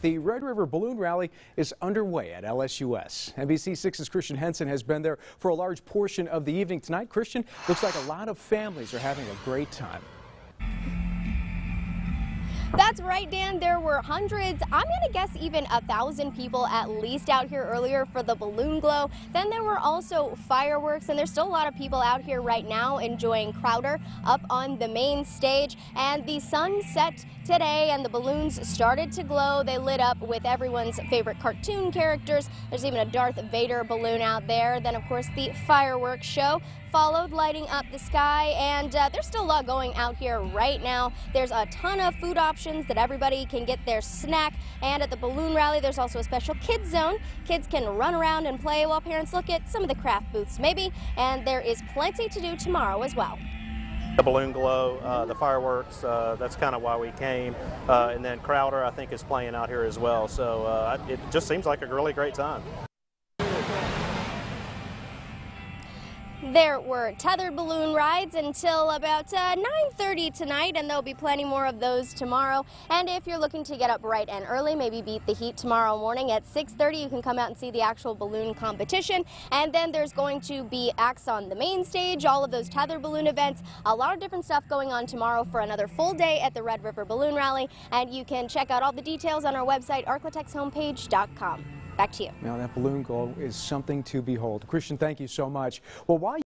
The Red River Balloon Rally is underway at LSUS. NBC6's Christian Henson has been there for a large portion of the evening tonight. Christian, looks like a lot of families are having a great time. That's right, Dan. There were hundreds, I'm going to guess even a thousand people at least out here earlier for the balloon glow. Then there were also fireworks, and there's still a lot of people out here right now enjoying Crowder up on the main stage. And the sun set today, and the balloons started to glow. They lit up with everyone's favorite cartoon characters. There's even a Darth Vader balloon out there. Then, of course, the fireworks show followed, lighting up the sky. And uh, there's still a lot going out here right now. There's a ton of food options that everybody can get their snack. And at the balloon rally, there's also a special kids zone. Kids can run around and play while parents look at some of the craft booths, maybe. And there is plenty to do tomorrow as well. The balloon glow, uh, the fireworks, uh, that's kind of why we came. Uh, and then Crowder, I think, is playing out here as well. So uh, it just seems like a really great time. There were tethered balloon rides until about uh, 9.30 tonight, and there'll be plenty more of those tomorrow. And if you're looking to get up bright and early, maybe beat the heat tomorrow morning at 6.30, you can come out and see the actual balloon competition. And then there's going to be acts on the main stage, all of those tethered balloon events, a lot of different stuff going on tomorrow for another full day at the Red River Balloon Rally. And you can check out all the details on our website, arklatex.homepage.com. Back to you. Now, that balloon glow is something to behold. Christian, thank you so much. Well, why